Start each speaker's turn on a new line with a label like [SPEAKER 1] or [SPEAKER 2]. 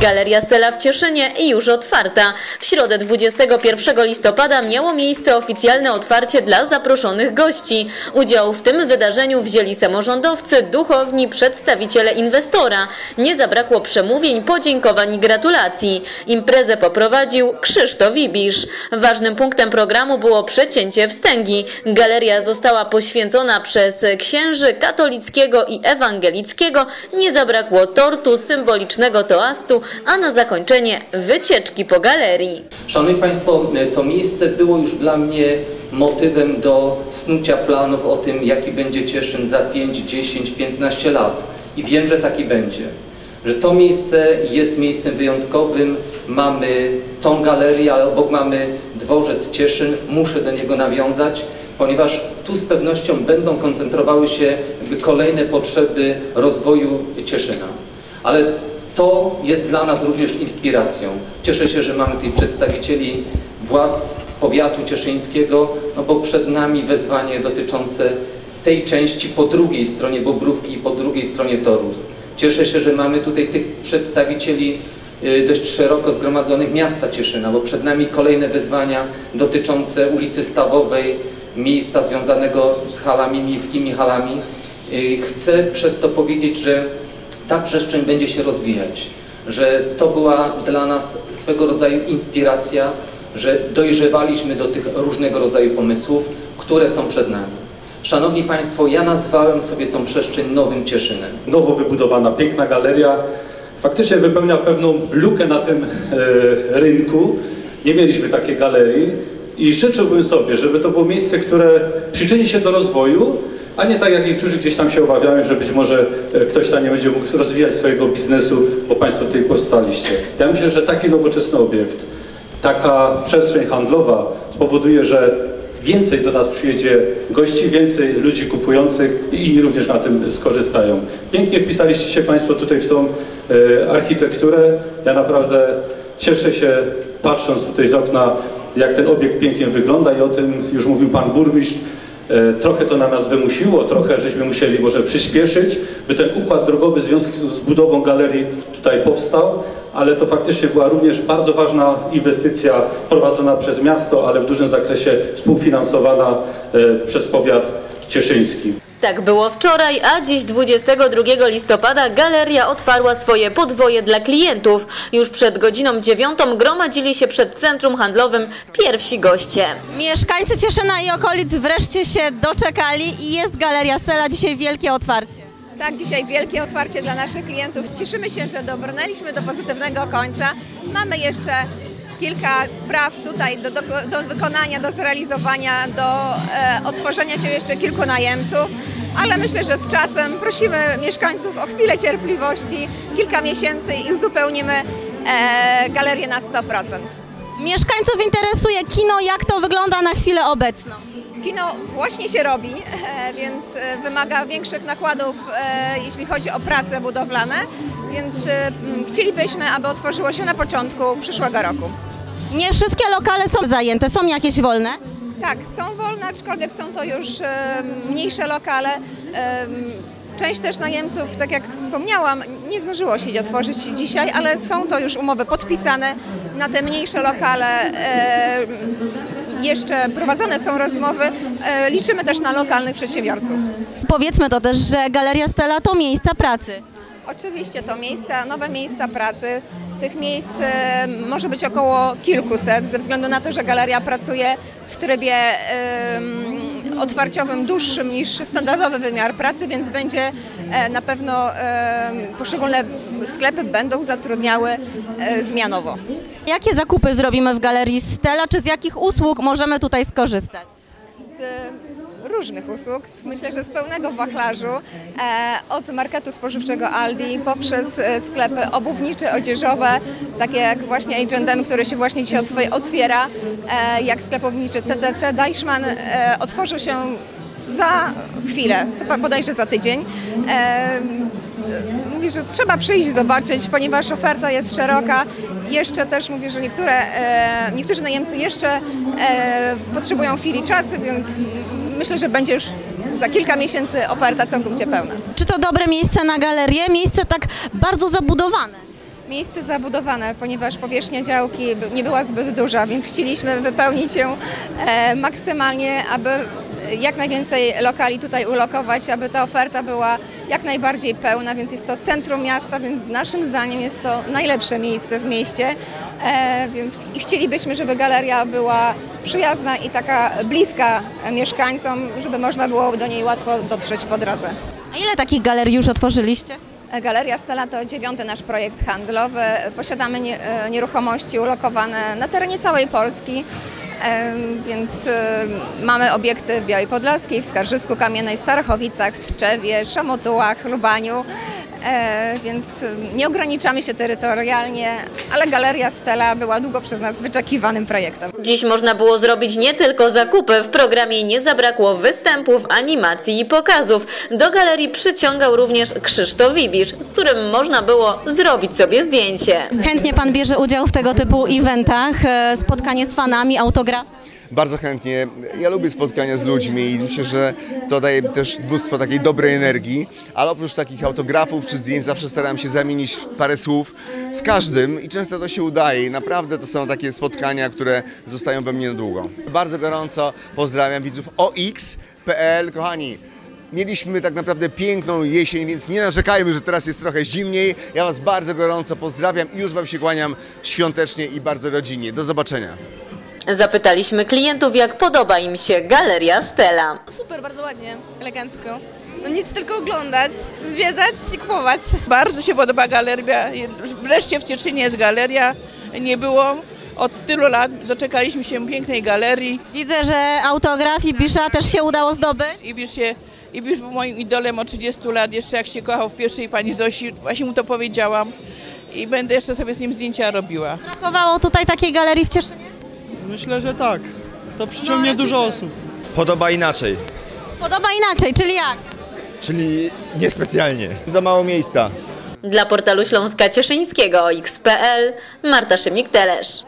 [SPEAKER 1] Galeria Stella w Cieszynie już otwarta. W środę 21 listopada miało miejsce oficjalne otwarcie dla zaproszonych gości. Udział w tym wydarzeniu wzięli samorządowcy, duchowni, przedstawiciele inwestora. Nie zabrakło przemówień, podziękowań i gratulacji. Imprezę poprowadził Krzysztof Ibisz. Ważnym punktem programu było przecięcie wstęgi. Galeria została poświęcona przez księży katolickiego i ewangelickiego. Nie zabrakło tortu, symbolicznego toastu, a na zakończenie wycieczki po galerii.
[SPEAKER 2] Szanowni Państwo, to miejsce było już dla mnie motywem do snucia planów o tym, jaki będzie Cieszyn za 5, 10, 15 lat. I wiem, że taki będzie. Że to miejsce jest miejscem wyjątkowym. Mamy tą galerię, ale obok mamy dworzec Cieszyn. Muszę do niego nawiązać, ponieważ tu z pewnością będą koncentrowały się kolejne potrzeby rozwoju Cieszyna. Ale to jest dla nas również inspiracją. Cieszę się, że mamy tutaj przedstawicieli władz powiatu cieszyńskiego, no bo przed nami wezwanie dotyczące tej części po drugiej stronie Bobrówki i po drugiej stronie toru. Cieszę się, że mamy tutaj tych przedstawicieli y, dość szeroko zgromadzonych miasta Cieszyna, bo przed nami kolejne wyzwania dotyczące ulicy Stawowej, miejsca związanego z halami, miejskimi halami. Y, Chcę przez to powiedzieć, że ta przestrzeń będzie się rozwijać, że to była dla nas swego rodzaju inspiracja, że dojrzewaliśmy do tych różnego rodzaju pomysłów, które są przed nami. Szanowni Państwo, ja nazwałem sobie tą przestrzeń Nowym Cieszynem.
[SPEAKER 3] nowo wybudowana, piękna galeria faktycznie wypełnia pewną lukę na tym e, rynku. Nie mieliśmy takiej galerii i życzyłbym sobie, żeby to było miejsce, które przyczyni się do rozwoju, a nie tak jak niektórzy gdzieś tam się obawiają, że być może e, ktoś tam nie będzie mógł rozwijać swojego biznesu, bo Państwo tutaj powstaliście. Ja myślę, że taki nowoczesny obiekt, taka przestrzeń handlowa spowoduje, że więcej do nas przyjedzie gości, więcej ludzi kupujących i inni również na tym skorzystają. Pięknie wpisaliście się Państwo tutaj w tą e, architekturę. Ja naprawdę cieszę się patrząc tutaj z okna, jak ten obiekt pięknie wygląda i o tym już mówił Pan Burmistrz. E, Trochę to na nas wymusiło, trochę żeśmy musieli może przyspieszyć, by ten układ drogowy w związku z budową galerii tutaj powstał, ale to faktycznie była również bardzo ważna inwestycja prowadzona przez miasto, ale w dużym zakresie współfinansowana e, przez powiat cieszyński.
[SPEAKER 1] Tak było wczoraj, a dziś 22 listopada galeria otwarła swoje podwoje dla klientów. Już przed godziną dziewiątą gromadzili się przed centrum handlowym pierwsi goście.
[SPEAKER 4] Mieszkańcy Cieszyna i okolic wreszcie się doczekali i jest Galeria Stella, dzisiaj wielkie otwarcie.
[SPEAKER 5] Tak, dzisiaj wielkie otwarcie dla naszych klientów. Cieszymy się, że dobrnęliśmy do pozytywnego końca. Mamy jeszcze kilka spraw tutaj do, do, do wykonania, do zrealizowania, do e, otworzenia się jeszcze kilku najemców, ale myślę, że z czasem prosimy mieszkańców o chwilę cierpliwości, kilka miesięcy i uzupełnimy e, galerię na 100%.
[SPEAKER 4] Mieszkańców interesuje kino, jak to wygląda na chwilę obecną.
[SPEAKER 5] Kino właśnie się robi, e, więc e, wymaga większych nakładów, e, jeśli chodzi o prace budowlane, więc chcielibyśmy, aby otworzyło się na początku przyszłego roku.
[SPEAKER 4] Nie wszystkie lokale są zajęte, są jakieś wolne.
[SPEAKER 5] Tak, są wolne, aczkolwiek są to już e, mniejsze lokale. E, Część też najemców, tak jak wspomniałam, nie zdążyło się otworzyć dzisiaj, ale są to już umowy podpisane na te mniejsze lokale. E, Jeszcze prowadzone są rozmowy. E, Liczymy też na lokalnych przedsiębiorców.
[SPEAKER 4] Powiedzmy to też, że Galeria Stella to miejsca pracy.
[SPEAKER 5] Oczywiście to miejsca, nowe miejsca pracy. Tych miejsc e, może być około kilkuset, ze względu na to, że galeria pracuje w trybie otwarciowym dłuższym niż standardowy wymiar pracy, więc będzie e, na pewno poszczególne sklepy będą zatrudniały e, zmianowo.
[SPEAKER 4] Jakie zakupy zrobimy w Galerii Stella, czy z jakich usług możemy tutaj skorzystać?
[SPEAKER 5] z różnych usług, myślę, że z pełnego wachlarzu, e, od marketu spożywczego Aldi poprzez e, sklepy obuwnicze, odzieżowe, takie jak właśnie H&M, który się właśnie dzisiaj otw- otwiera, e, jak sklep obuwniczy CCC. Deichmann e, otworzy się za chwilę, chyba bodajże za tydzień. Mówi, że trzeba przyjść zobaczyć, ponieważ oferta jest szeroka. Jeszcze też mówi, że niektóre, e, niektórzy najemcy jeszcze e, potrzebują chwili czasu, więc myślę, że będzie już za kilka miesięcy oferta całkowicie pełna.
[SPEAKER 4] Czy to dobre miejsce na galerię? Miejsce tak bardzo zabudowane.
[SPEAKER 5] miejsce zabudowane, ponieważ powierzchnia działki nie była zbyt duża, więc chcieliśmy wypełnić ją e, maksymalnie, aby jak najwięcej lokali tutaj ulokować, aby ta oferta była jak najbardziej pełna, więc jest to centrum miasta, więc naszym zdaniem jest to najlepsze miejsce w mieście, e, więc i chcielibyśmy, żeby galeria była przyjazna i taka bliska mieszkańcom, żeby można było do niej łatwo dotrzeć po drodze.
[SPEAKER 4] A ile takich galerii już otworzyliście?
[SPEAKER 5] Galeria Stella to dziewiąty nasz projekt handlowy. Posiadamy e, nieruchomości ulokowane na terenie całej Polski, więc e, mamy obiekty w Białej Podlaskiej, w Skarżysku Kamiennej, Starachowicach, Tczewie, Szamotułach, Lubaniu. E, więc nie ograniczamy się terytorialnie, ale Galeria Stella była długo przez nas wyczekiwanym projektem.
[SPEAKER 1] Dziś można było zrobić nie tylko zakupy. W programie nie zabrakło występów, animacji i pokazów. Do galerii przyciągał również Krzysztof Ibisz, z którym można było zrobić sobie zdjęcie.
[SPEAKER 4] Chętnie pan bierze udział w tego typu eventach, e, spotkanie z fanami, autograf?
[SPEAKER 6] Bardzo chętnie. Ja lubię spotkania z ludźmi i myślę, że to daje też mnóstwo takiej dobrej energii, ale oprócz takich autografów czy zdjęć zawsze staram się zamienić parę słów z każdym i często to się udaje i naprawdę to są takie spotkania, które zostają we mnie na długo. Bardzo gorąco pozdrawiam widzów OX.pl. Kochani, Mieliśmy tak naprawdę piękną jesień, więc nie narzekajmy, że teraz jest trochę zimniej. Ja Was bardzo gorąco pozdrawiam i już Wam się kłaniam świątecznie i bardzo rodzinnie. Do zobaczenia.
[SPEAKER 1] Zapytaliśmy klientów, jak podoba im się Galeria Stella.
[SPEAKER 7] Super, bardzo ładnie, elegancko. No nic tylko oglądać, zwiedzać i kupować.
[SPEAKER 8] Bardzo się podoba galeria. Wreszcie w Cieszynie jest galeria. Nie było od tylu lat. Doczekaliśmy się pięknej galerii.
[SPEAKER 4] Widzę, że autograf Ibisza też się udało zdobyć.
[SPEAKER 8] Ibisz, się, Ibisz był moim idolem od 30 lat. Jeszcze jak się kochał w pierwszej pani Zosi. Właśnie mu to powiedziałam. I będę jeszcze sobie z nim zdjęcia robiła.
[SPEAKER 4] Brakowało tutaj takiej galerii w Cieszynie?
[SPEAKER 9] Myślę, że tak. To przyciągnie dużo osób.
[SPEAKER 10] Podoba inaczej,
[SPEAKER 4] Podoba inaczej, czyli jak?
[SPEAKER 10] czyli niespecjalnie. Za mało miejsca.
[SPEAKER 1] Dla portalu Śląska Cieszyńskiego XPL Marta Szymik-Telesz.